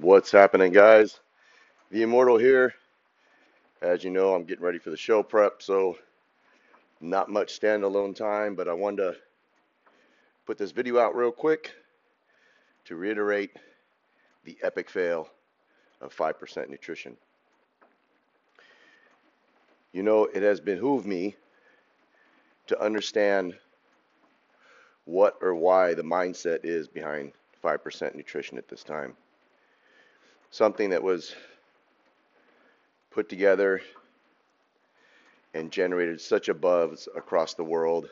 What's happening, guys? The Immortal here. As you know, I'm getting ready for the show prep, so not much standalone time, but I wanted to put this video out real quick to reiterate the epic fail of 5% nutrition. You know, it has behooved me to understand what or why the mindset is behind 5% nutrition at this time. Something that was put together and generated such a buzz across the world,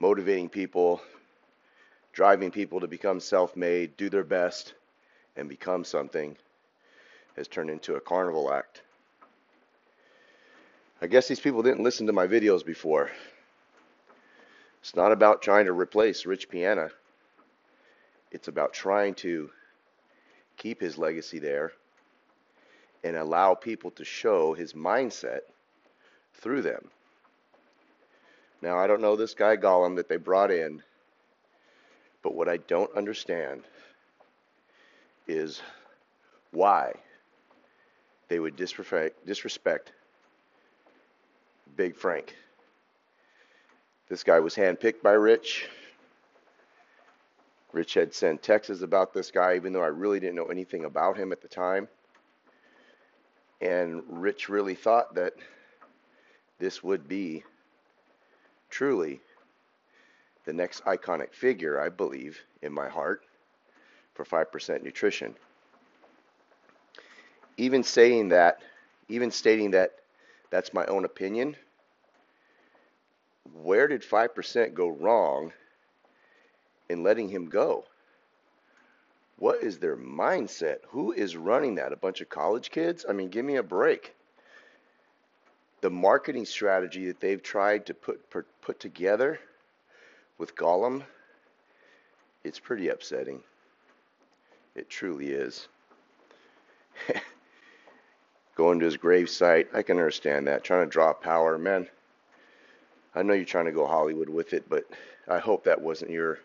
motivating people, driving people to become self made, do their best, and become something, has turned into a carnival act. I guess these people didn't listen to my videos before. It's not about trying to replace Rich Piana. It's about trying to keep his legacy there and allow people to show his mindset through them. Now, I don't know this guy Gollum that they brought in, but what I don't understand is why they would disrespect, disrespect Big Frank. This guy was handpicked by Rich. Rich had sent texts about this guy, even though I really didn't know anything about him at the time. And Rich really thought that this would be truly the next iconic figure, I believe, in my heart for 5% nutrition. Even saying that, even stating that that's my own opinion, where did 5% go wrong in letting him go? What is their mindset? Who is running that? A bunch of college kids? I mean, give me a break. The marketing strategy that they've tried to put put, put together with Gollum, it's pretty upsetting. It truly is. Going to his grave site, I can understand that. Trying to draw power, man. I know you're trying to go Hollywood with it, but I hope that wasn't your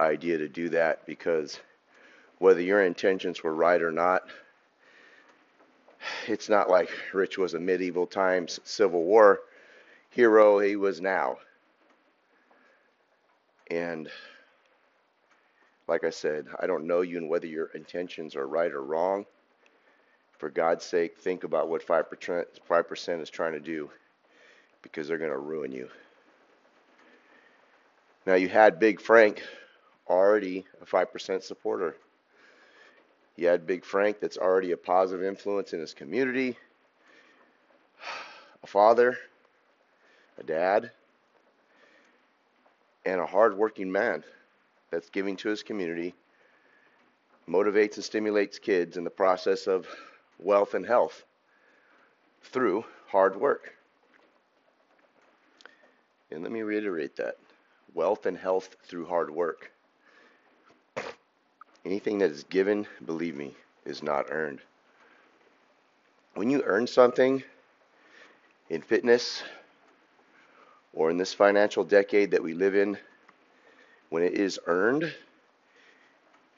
idea to do that because whether your intentions were right or not, it's not like Rich was a medieval times Civil War hero, he was now. And like I said, I don't know you and whether your intentions are right or wrong. For God's sake, think about what 5%, 5% is trying to do because they're going to ruin you. Now, you had Big Frank already a 5% supporter. You had Big Frank that's already a positive influence in his community, a father, a dad, and a hardworking man that's giving to his community, motivates and stimulates kids in the process of wealth and health through hard work. And let me reiterate that wealth and health through hard work. Anything that is given, believe me, is not earned. When you earn something in fitness or in this financial decade that we live in, when it is earned,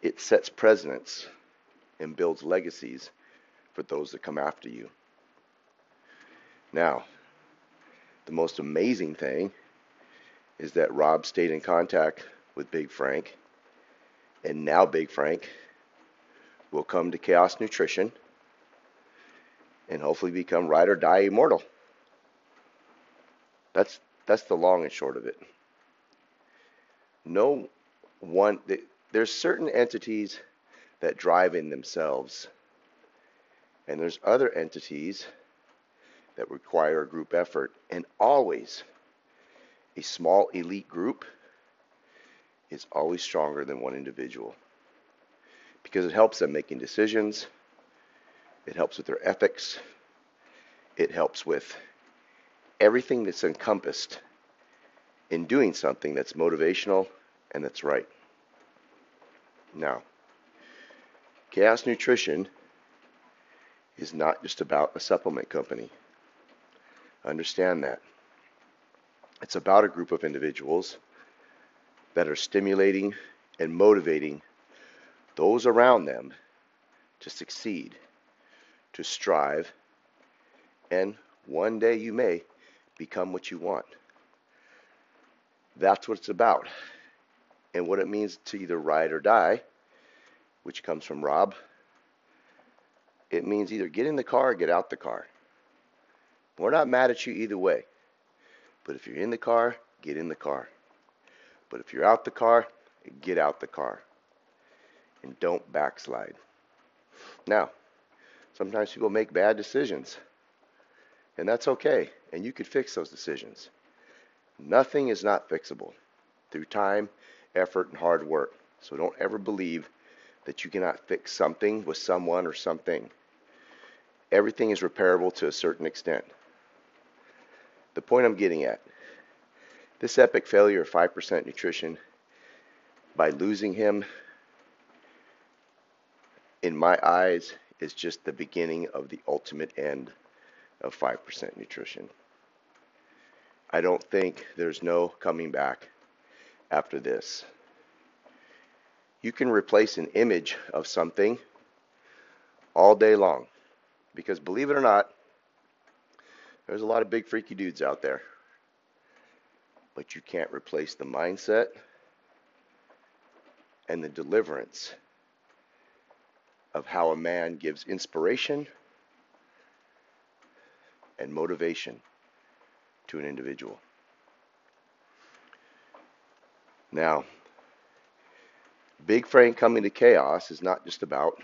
it sets precedents and builds legacies for those that come after you. Now, the most amazing thing is that Rob stayed in contact with Big Frank, and now Big Frank will come to Chaos Nutrition and hopefully become ride or die immortal. That's that's the long and short of it. No one there's certain entities that drive in themselves and there's other entities that require a group effort and always a small elite group is always stronger than one individual because it helps them making decisions, it helps with their ethics, it helps with everything that's encompassed in doing something that's motivational and that's right. Now, Chaos Nutrition is not just about a supplement company. Understand that. It's about a group of individuals that are stimulating and motivating those around them to succeed, to strive, and one day you may become what you want. That's what it's about. And what it means to either ride or die, which comes from Rob, it means either get in the car or get out the car. We're not mad at you either way. But if you're in the car, get in the car. But if you're out the car, get out the car. And don't backslide. Now, sometimes people make bad decisions. And that's okay. And you could fix those decisions. Nothing is not fixable through time, effort, and hard work. So don't ever believe that you cannot fix something with someone or something. Everything is repairable to a certain extent. The point I'm getting at this epic failure of 5% nutrition, by losing him, in my eyes, is just the beginning of the ultimate end of 5% nutrition. I don't think there's no coming back after this. You can replace an image of something all day long. Because believe it or not, there's a lot of big freaky dudes out there. But you can't replace the mindset and the deliverance of how a man gives inspiration and motivation to an individual. Now, Big Frank coming to chaos is not just about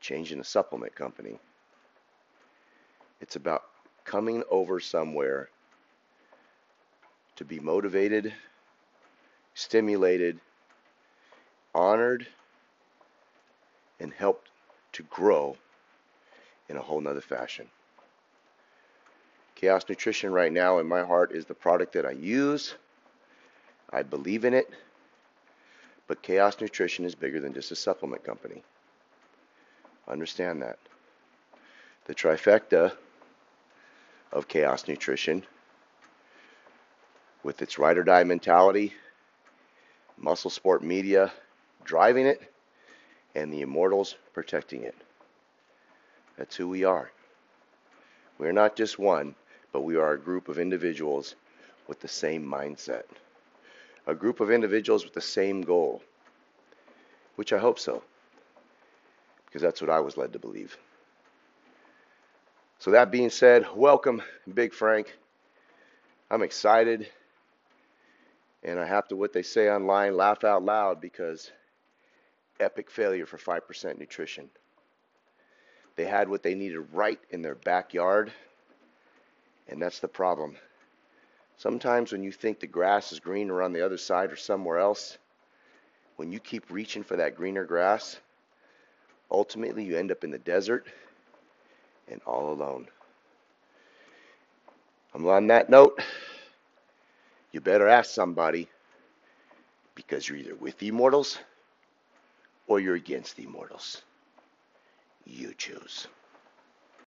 changing a supplement company. It's about coming over somewhere to be motivated, stimulated, honored, and helped to grow in a whole nother fashion. Chaos Nutrition right now in my heart is the product that I use. I believe in it. But Chaos Nutrition is bigger than just a supplement company. Understand that. The trifecta of Chaos Nutrition, with its ride or die mentality, muscle sport media driving it, and the immortals protecting it. That's who we are. We're not just one, but we are a group of individuals with the same mindset. A group of individuals with the same goal, which I hope so, because that's what I was led to believe. So, that being said, welcome, Big Frank. I'm excited, and I have to, what they say online, laugh out loud because epic failure for 5% nutrition. They had what they needed right in their backyard and that's the problem. Sometimes when you think the grass is greener on the other side or somewhere else, when you keep reaching for that greener grass, ultimately you end up in the desert and all alone. I'm on that note. You better ask somebody because you're either with the immortals or you're against the immortals. You choose.